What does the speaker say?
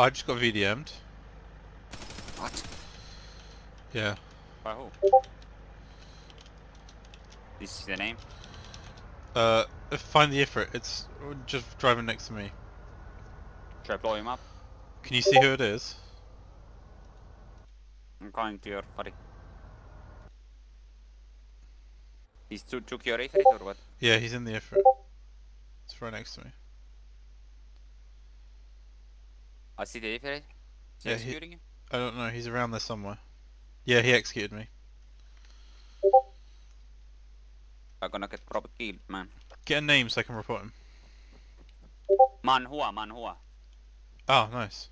Oh, I just got VDM'd. What? Yeah. By who? This is the name? Uh, find the Ifrit. It's just driving next to me. Should I blow him up? Can you see who it is? I'm calling to your buddy. He's to took your Ifrit or what? Yeah, he's in the Ifrit. It's right next to me. I see the he Yeah, he- executing you? I don't know, he's around there somewhere. Yeah, he executed me. I'm gonna get proper killed, man. Get a name so I can report him. Manhua, Manhua. Oh, nice.